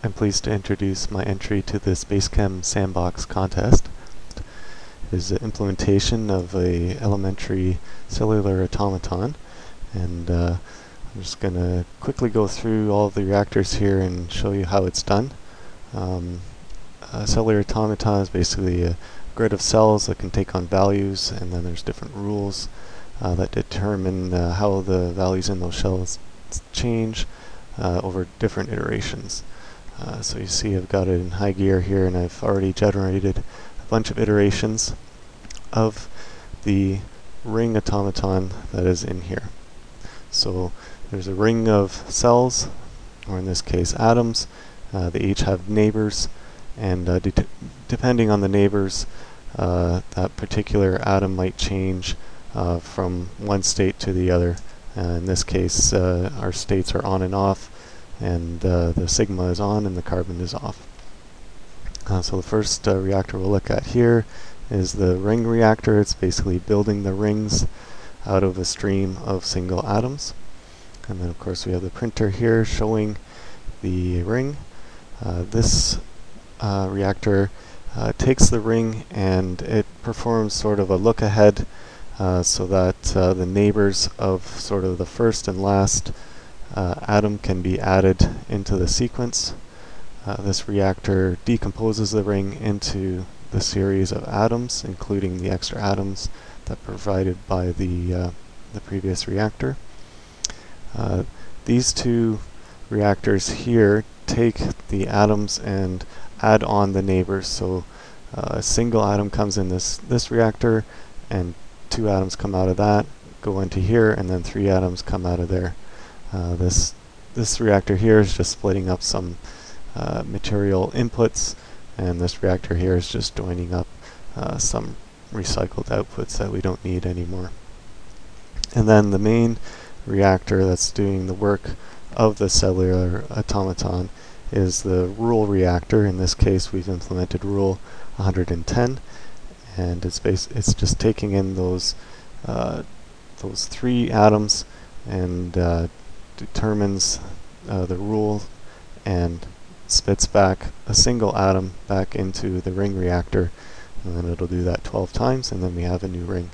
I'm pleased to introduce my entry to the SpaceChem Sandbox contest. It is the implementation of a elementary cellular automaton and uh, I'm just going to quickly go through all the reactors here and show you how it's done. Um, a cellular automaton is basically a grid of cells that can take on values and then there's different rules uh, that determine uh, how the values in those cells change uh, over different iterations. Uh, so you see I've got it in high gear here and I've already generated a bunch of iterations of the ring automaton that is in here. So there's a ring of cells, or in this case atoms. Uh, they each have neighbors, and uh, de depending on the neighbors, uh, that particular atom might change uh, from one state to the other. in this case, uh, our states are on and off, and uh, the sigma is on and the carbon is off. Uh, so the first uh, reactor we'll look at here is the ring reactor. It's basically building the rings out of a stream of single atoms. And then of course we have the printer here showing the ring. Uh, this uh, reactor takes the ring and it performs sort of a look ahead so that the neighbors of sort of the first and last uh, atom can be added into the sequence. Uh, this reactor decomposes the ring into the series of atoms, including the extra atoms that provided by the, uh, the previous reactor. Uh, these two reactors here take the atoms and add on the neighbors. So uh, a single atom comes in this, this reactor and two atoms come out of that, go into here, and then three atoms come out of there. Uh, this this reactor here is just splitting up some uh, material inputs and this reactor here is just joining up uh, some recycled outputs that we don't need anymore. And then the main reactor that's doing the work of the cellular automaton is the rule reactor. In this case we've implemented rule 110 and it's it's just taking in those uh, those three atoms and uh, determines uh, the rule and spits back a single atom back into the ring reactor and then it'll do that 12 times and then we have a new ring.